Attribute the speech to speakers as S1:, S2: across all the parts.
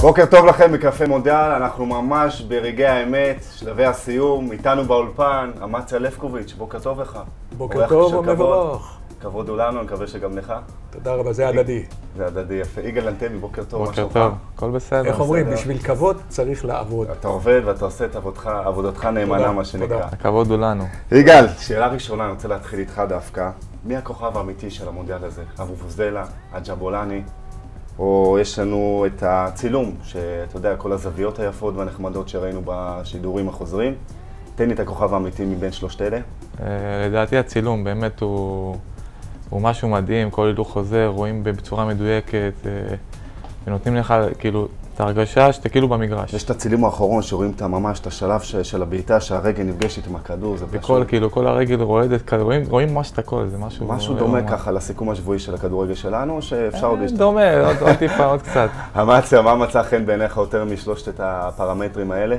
S1: בוקר טוב לכם מקפה מונדיאל, אנחנו ממש ברגעי האמת, שלבי הסיום, איתנו באולפן, אמציה לפקוביץ', בוקר טוב לך.
S2: בוקר טוב. ומבורך.
S1: כבוד הוא לנו, אני מקווה שגם לך.
S2: תודה רבה, זה הדדי.
S1: זה הדדי יפה. יגאל אנטבי, בוקר טוב, מה
S3: בוקר? טוב, הכל בסדר.
S2: איך אומרים. בשביל כבוד צריך לעבוד.
S1: אתה עובד ואתה עושה את עבודתך, עבודתך נאמנה, מה שנקרא.
S3: הכבוד הוא לנו.
S1: יגאל, שאלה ראשונה, אני רוצה להתחיל איתך דווקא. מי הכוכב האמיתי של המונדיאל הזה? אבו פוזדלה, הג'בולני, או יש לנו את הצילום, שאתה יודע, כל הזוויות היפות והנחמדות שראינו בשידורים החוזרים. תן לי את הכוכב האמיתי מבין שלושת אלה.
S3: אה, לדעתי הצילום באמת הוא, הוא משהו מדהים, כל הילוך חוזר, רואים בצורה מדויקת, אה, ונותנים לך כאילו את ההרגשה שאתה כאילו במגרש.
S1: יש את הצילום האחרון שרואים את ממש את השלב ש- של הבעיטה, שהרגל נפגשת עם הכדור, זה
S3: וכל, כאילו, כל הרגל רועדת, כזה, רואים, רואים ממש את הכל, זה משהו...
S1: משהו
S3: לא
S1: דומה
S3: יאומן.
S1: ככה לסיכום השבועי של הכדורגל שלנו, שאפשר עוד
S3: אה,
S1: להשתתף?
S3: דומה, עוד, עוד טיפה, עוד קצת.
S1: אמציה, מה מצא חן בעיניך יותר משלושת הפרמטרים האלה?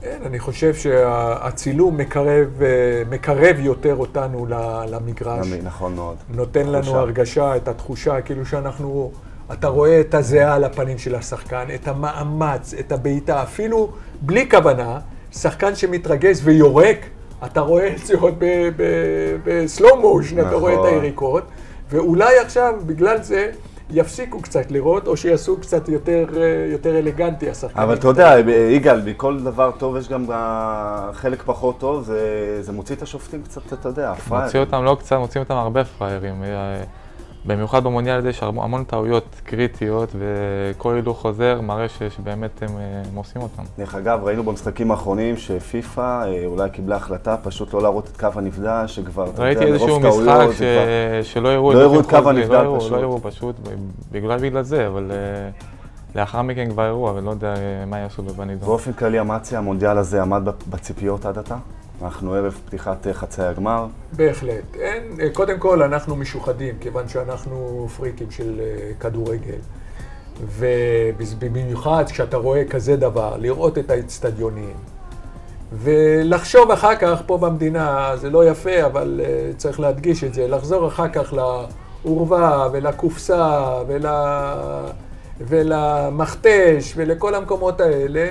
S2: כן, אני חושב שהצילום מקרב, אה, מקרב יותר אותנו למגרש.
S1: נכון מאוד.
S2: נותן לנו. הרגשה, את התחושה, כאילו שאנחנו... אתה רואה את הזיעה על הפנים של השחקן, את המאמץ, את הבעיטה, אפילו בלי כוונה, שחקן שמתרגז ויורק, אתה רואה את זה עוד בסלואו מושן, אתה רואה את
S1: נכון.
S2: היריקות, ואולי עכשיו, בגלל זה, יפסיקו קצת לראות, או שיעשו קצת יותר, אה, יותר אלגנטי השחקנים.
S1: אבל אתה יודע, יגאל, מכל דבר טוב יש גם אה, חלק פחות טוב, זה, זה מוציא את השופטים קצת, אתה יודע, פראייר.
S3: מוציא אותם לא קצת, מוציא אותם הרבה פראיירים. במיוחד במונדיאל הזה יש המון טעויות קריטיות, וכל הילוך חוזר מראה שבאמת הם, אה, הם עושים אותם.
S1: דרך אגב, ראינו במשחקים האחרונים שפיפ"א אה, אולי קיבלה החלטה פשוט לא להראות את קו הנפגע, שכבר,
S3: ראיתי איזשהו משחק ש...
S1: כבר-
S3: שלא הראו
S1: לא
S3: את
S1: הראו
S3: דרכים
S1: את קו הנבדל
S3: לא
S1: פשוט.
S3: לא הראו פשוט, בגלל בגלל זה, אבל אה, לאחר מכן כבר הראו, אבל לא יודע מה יעשו בבנידון.
S1: באופן כללי, אמציה, המונדיאל הזה עמד בציפיות עד עתה? אנחנו ערב פתיחת אה, חצי הגמר.
S2: בהחלט. אין, אה, קודם כל, אנחנו משוחדים, כיוון שאנחנו פריקים של אה, כדורגל. ובמיוחד כשאתה רואה כזה דבר, לראות את האצטדיונים, ולחשוב אחר כך פה במדינה, זה לא יפה, אבל אה, צריך להדגיש את זה, לחזור אחר כך לעורווה ולקופסה ול... ולמכתש ולכל המקומות האלה,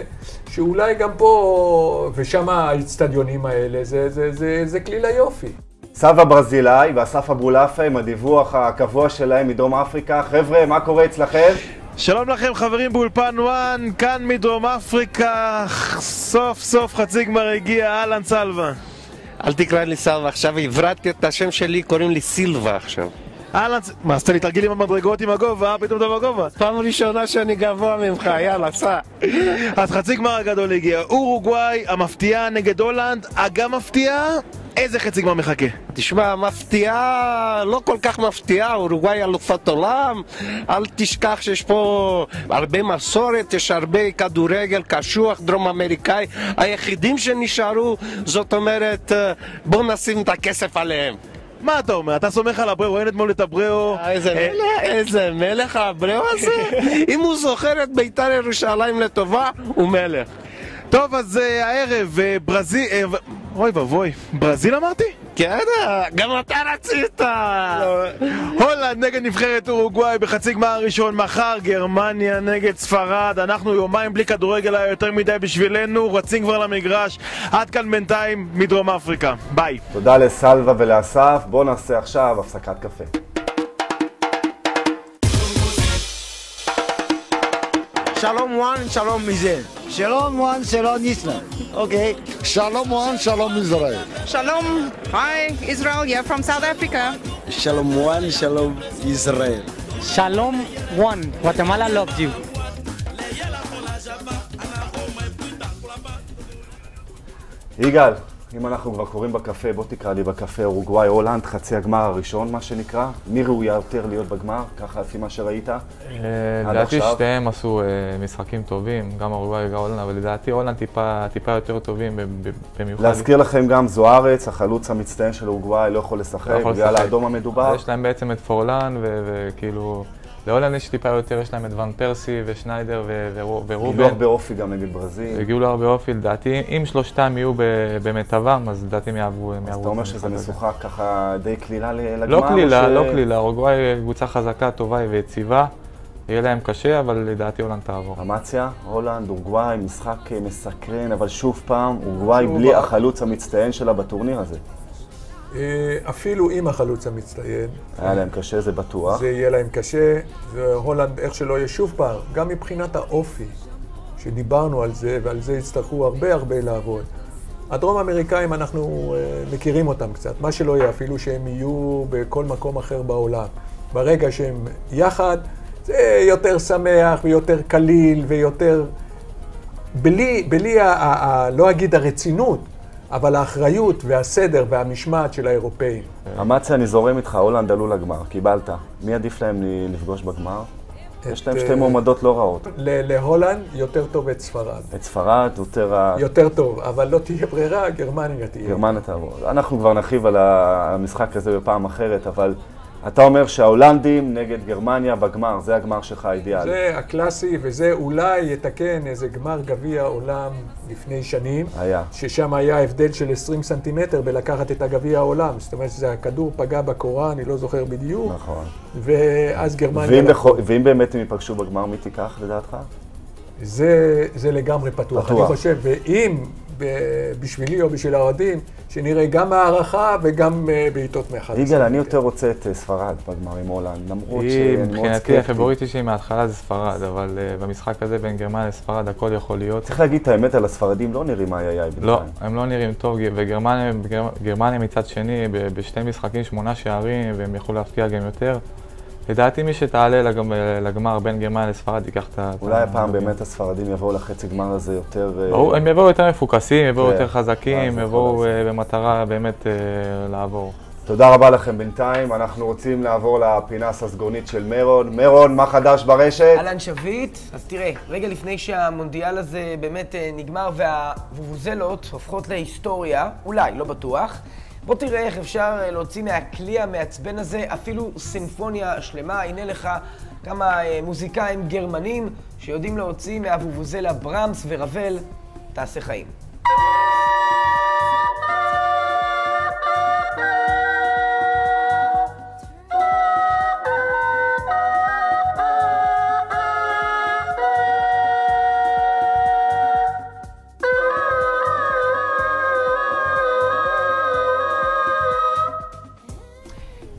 S2: שאולי גם פה, ושם האצטדיונים האלה, זה, זה, זה, זה כליל היופי.
S1: סבא ברזילאי ואסף אבולאפה עם הדיווח הקבוע שלהם מדרום אפריקה. חבר'ה, מה קורה אצלכם?
S4: שלום לכם חברים באולפן וואן, כאן מדרום אפריקה, סוף סוף חצי גמר הגיע, אהלן סלווה.
S5: אל תקרא לי סלווה, עכשיו הברטתי את השם שלי, קוראים לי סילבה עכשיו.
S4: אהלן, מה, עשית לי תרגיל עם המדרגות עם הגובה, פתאום אתה בגובה.
S5: פעם ראשונה שאני גבוה ממך, יאללה, סע.
S4: אז חצי גמר הגדול הגיע, אורוגוואי, המפתיעה נגד הולנד, אגם מפתיעה, איזה חצי גמר מחכה?
S5: תשמע, מפתיעה, לא כל כך מפתיעה, אורוגוואי אלופת עולם, אל תשכח שיש פה הרבה מסורת, יש הרבה כדורגל קשוח, דרום אמריקאי, היחידים שנשארו, זאת אומרת, אה, בוא נשים את הכסף עליהם.
S4: מה אתה אומר, אתה סומך על הבריאו, ראינו אתמול את הבריאו.
S5: איזה
S4: אה,
S5: מלך, איזה מלך הבריאו הזה, אם הוא זוכר את בית"ר ירושלים לטובה, הוא מלך.
S4: טוב, אז אה, הערב, אה, ברזיל, אוי ואבוי, ברזיל אמרתי?
S5: כן, גם אתה רצית.
S4: הולנד נגד נבחרת אורוגוואי בחצי גמר הראשון, מחר גרמניה נגד ספרד, אנחנו יומיים בלי כדורגל היה יותר מדי בשבילנו, רצים כבר למגרש, עד כאן בינתיים מדרום אפריקה, ביי.
S1: תודה לסלווה ולאסף. בואו נעשה עכשיו הפסקת קפה.
S6: שלום וואן, שלום מזה. שלום וואן, שלום ישראל. Okay.
S7: Shalom one, shalom Israel.
S8: Shalom. Hi, Israel. You're from South Africa.
S6: Shalom one, shalom Israel.
S9: Shalom one. Guatemala loved you.
S1: Igal, אם אנחנו כבר קוראים בקפה, בוא תקרא לי בקפה אורוגוואי, הולנד, חצי הגמר הראשון, מה שנקרא. מי ראויה יותר להיות בגמר, ככה לפי מה שראית?
S3: אה, לדעתי? שתיהם עשו אה, משחקים טובים, גם אורוגוואי וגם הולנד, אבל לדעתי הולנד טיפה יותר טובים, במיוחד.
S1: להזכיר לכם גם זוארץ, החלוץ המצטיין של אורוגוואי, לא יכול לשחק
S3: לא
S1: בגלל. האדום המדובר.
S3: יש להם בעצם את פורלן, וכאילו, להולנד יש טיפה יותר, יש להם את ון פרסי ושניידר ורובן.
S1: הרבה אופי גם נגד ברזיל.
S3: הגיעו לו הרבה אופי, לדעתי, אם שלושתם יהיו במיטבם, אז לדעתי הם יעברו.
S1: אז אתה אומר
S3: הזה.
S1: משוחק ככה די קלילה לגמר?
S3: לא קלילה,
S1: ש-
S3: לא קלילה, אורוגוואי קבוצה חזקה, טובה ויציבה, יהיה להם קשה, אבל לדעתי הולנד תעבור.
S1: אמציה, הולנד, אורוגוואי, משחק אה, מסקרן, אבל שוב פעם, אורוגוואי בלי. החלוץ המצטיין שלה בטורניר הזה.
S2: אה, אפילו עם החלוץ המצטיין,
S1: היה להם קשה, זה בטוח.
S2: זה יהיה להם קשה, והולנד, איך שלא יהיה שוב פעם, גם מבחינת האופי, שדיברנו על זה, ועל זה יצטרכו הרבה הרבה לעבוד. הדרום אמריקאים, אנחנו אה, מכירים אותם קצת, מה שלא יהיה, אפילו שהם יהיו בכל מקום אחר בעולם. ברגע שהם יחד, זה יותר שמח ויותר קליל ויותר... בלי, בלי ה, ה, ה, לא אגיד הרצינות, אבל האחריות והסדר והמשמעת של האירופאים.
S1: אמציה, אני זורם איתך, הולנד עלו לגמר, קיבלת. מי עדיף להם לפגוש בגמר? יש להם
S2: את,
S1: שתי
S2: אה,
S1: מועמדות לא רעות.
S2: להולנד יותר טוב את ספרד.
S1: את ספרד, יותר.
S2: יותר טוב, אבל לא תהיה ברירה, גרמניה תהיה.
S1: גרמניה תעבור. אנחנו כבר נרחיב על המשחק הזה בפעם אחרת, אבל אתה אומר שההולנדים נגד גרמניה בגמר, זה הגמר שלך האידיאלי.
S2: זה הקלאסי, וזה אולי יתקן איזה גמר גביע עולם לפני שנים.
S1: היה.
S2: ששם היה הבדל של 20 סנטימטר בלקחת את הגביע העולם. זאת אומרת שזה הכדור פגע בקורה, אני לא זוכר בדיוק.
S1: נכון.
S2: ואז גרמניה...
S1: ואם, בכ... ואם באמת הם ייפגשו בגמר, מי תיקח לדעתך?
S2: זה, זה לגמרי פתוח.
S1: פתוח.
S2: אני חושב, ואם בשבילי או בשביל האוהדים, שנראה גם הערכה וגם אה, בעיטות מאחד.
S1: יגאל, אני יותר רוצה את אה, ספרד בגמר עם הולנד, למרות שאני מאוד
S3: מבחינתי,
S1: סקפטי.
S3: הפבוריטי שלי מההתחלה זה ספרד, אבל uh, במשחק הזה בין גרמניה לספרד הכל יכול להיות.
S1: צריך להגיד את האמת על הספרדים, לא נראים איי איי איי בינתיים.
S3: לא, הם לא נראים טוב, וגרמניה גרמ- גרמניה מצד שני, בשתי משחקים שמונה שערים, והם יכלו להפתיע גם יותר. לדעתי מי שתעלה לגמ- לגמר בין גרמניה לספרד ייקח את ה...
S1: אולי הפעם. באמת הספרדים יבואו לחצי גמר הזה יותר... אה,
S3: ברור, הם יבואו יותר מפוקסים, יבואו
S1: כן.
S3: יותר
S1: אה,
S3: חזקים,
S1: זה
S3: יבואו אה, במטרה באמת אה, לעבור.
S1: תודה רבה לכם בינתיים, אנחנו רוצים לעבור לפינה הססגונית של מרון. מרון, מה חדש ברשת?
S10: אהלן שביט, אז תראה, רגע לפני שהמונדיאל הזה באמת אה, נגמר והוובוזלות הופכות להיסטוריה, אולי, לא בטוח, בוא תראה איך אפשר אה, להוציא מהכלי המעצבן הזה אפילו סימפוניה שלמה. הנה לך כמה אה, מוזיקאים גרמנים שיודעים להוציא מהוובוזלה ברמס ורבל, תעשה חיים.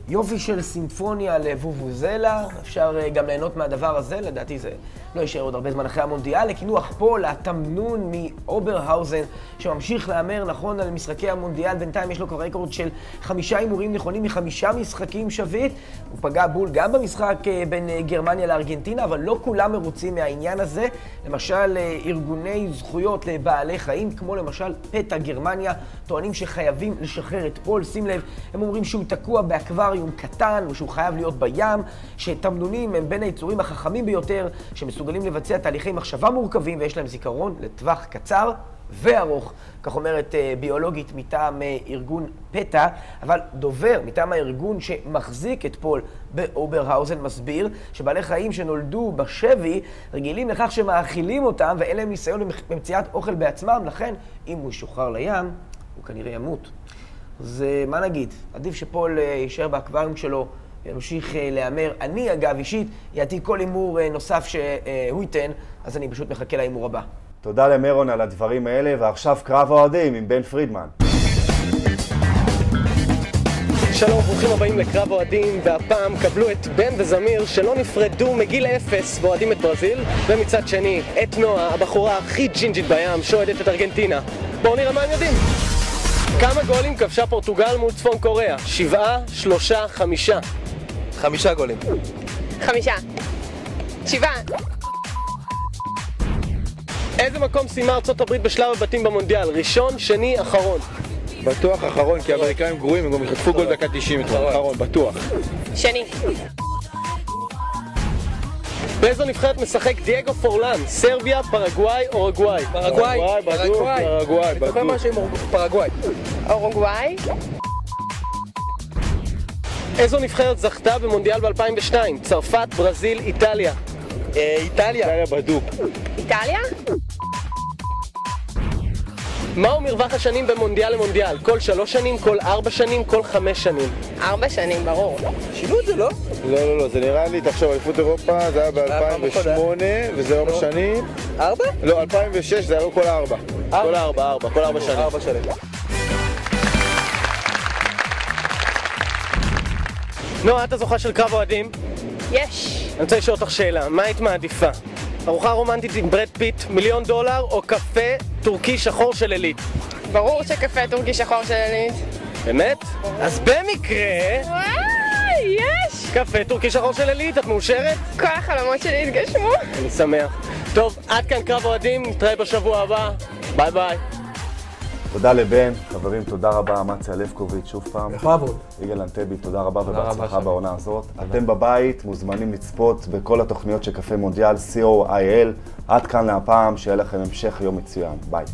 S10: יופי של סימפוניה לבובוזלה, אפשר אה, גם ליהנות מהדבר הזה, לדעתי זה לא יישאר עוד הרבה זמן אחרי המונדיאל. לקינוח פול התמנון מאוברהאוזן, שממשיך להמר נכון על משחקי המונדיאל, בינתיים יש לו כבר רקורד של חמישה הימורים נכונים מחמישה משחקים שביט. הוא פגע בול גם במשחק אה, בין אה, גרמניה לארגנטינה, אבל לא כולם מרוצים מהעניין הזה. למשל, אה, ארגוני זכויות לבעלי חיים, כמו למשל פטה גרמניה, טוענים שחייבים לשחרר את פול. שים לב, הם אומרים שהוא תקוע באקווריום קטן, ושהוא חייב להיות בים, שתמנונים הם בין היצורים החכמים ביותר, שמסוגלים לבצע תהליכי מחשבה מורכבים, ויש להם זיכרון לטווח קצר. וארוך, כך אומרת אה, ביולוגית מטעם אה, ארגון פטה, אבל דובר מטעם הארגון שמחזיק את פול באוברהאוזן מסביר שבעלי חיים שנולדו בשבי רגילים לכך שמאכילים אותם ואין להם ניסיון במציאת אוכל בעצמם, לכן אם הוא ישוחרר לים, הוא כנראה ימות. אז אה, מה נגיד? עדיף שפול יישאר באקווריום שלו וימשיך אה, להמר. אני, אגב, אישית, יעתיק כל הימור אה, נוסף שהוא ייתן, אז אני פשוט מחכה להימור הבא.
S1: תודה למרון על הדברים האלה, ועכשיו קרב האוהדים עם בן פרידמן.
S11: שלום, ברוכים הבאים לקרב אוהדים, והפעם קבלו את בן וזמיר שלא נפרדו מגיל אפס ואוהדים את ברזיל, ומצד שני, את נועה, הבחורה הכי ג'ינג'ית בים, שאוהדת את ארגנטינה. בואו נראה מה הם יודעים. כמה גולים כבשה פורטוגל מול צפון קוריאה? שבעה, שלושה, חמישה. חמישה גולים.
S12: חמישה. שבעה.
S11: איזה מקום סיימה ארצות הברית בשלב הבתים במונדיאל? ראשון, שני, אחרון.
S13: בטוח אחרון, כי האמריקאים גרועים, הם גם יחטפו גול דקה 90 אתמול, אחרון, בטוח.
S12: שני.
S11: באיזו נבחרת משחק דייגו פורלן? סרביה, פרגוואי, אורוגוואי?
S13: פרגוואי, בדוק, פרגוואי, בדוק.
S11: פרגוואי?
S12: אורוגוואי.
S11: איזו נבחרת זכתה במונדיאל ב-2002? צרפת, ברזיל, איטליה. איטליה.
S13: איטליה בדוק.
S12: איטליה?
S11: מהו מרווח השנים במונדיאל למונדיאל? כל שלוש שנים, כל ארבע שנים, כל חמש שנים?
S12: ארבע שנים, ברור.
S11: שינו את זה, לא?
S13: לא, לא, לא, זה נראה לי, תחשוב, אליפות אירופה זה היה ב-2008, וזה ארבע שנים.
S11: ארבע?
S13: לא, 2006 זה היה כל הארבע. כל הארבע, ארבע, כל ארבע שנים.
S11: נועה, את הזוכה של קרב אוהדים?
S12: יש.
S11: אני רוצה לשאול אותך שאלה, מה היית מעדיפה? ארוחה רומנטית עם ברד פיט, מיליון דולר, או קפה טורקי שחור של עילית?
S12: ברור שקפה טורקי שחור של עילית.
S11: באמת? אז במקרה...
S12: וואי, יש!
S11: קפה טורקי שחור של עילית, את מאושרת?
S12: כל החלומות שלי התגשמו.
S11: אני שמח. טוב, עד כאן קרב אוהדים, נתראה בשבוע הבא. ביי ביי.
S1: תודה לבן, חברים, תודה רבה, אמציה לבקוביץ', שוב פעם.
S2: בכבוד.
S1: יגאל אנטבי, תודה רבה ובהצלחה. בעונה הזאת. אתם בבית מוזמנים לצפות בכל התוכניות של קפה מונדיאל, co.il. עד כאן להפעם, שיהיה לכם המשך יום מצוין. ביי.